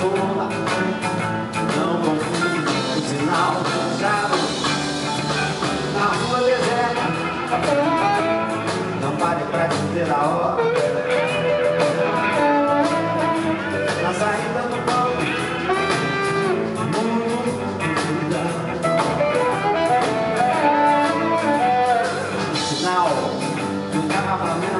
Não confie o sinal cravo Na rua deserta. Não pare pra dizer a hora. Na saída do banco Mundo Sinal do carro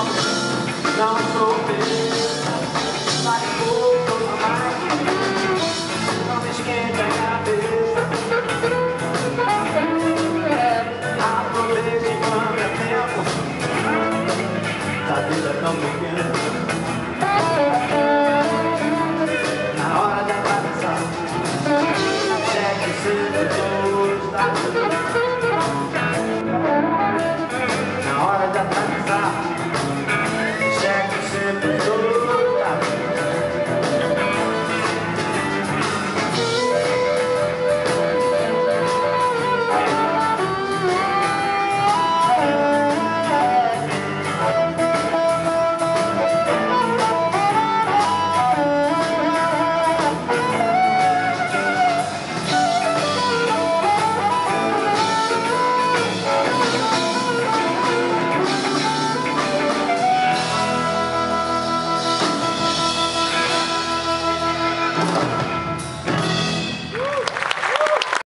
ainda tão brilhando Na hora da balançar Sete, cinco, dois, da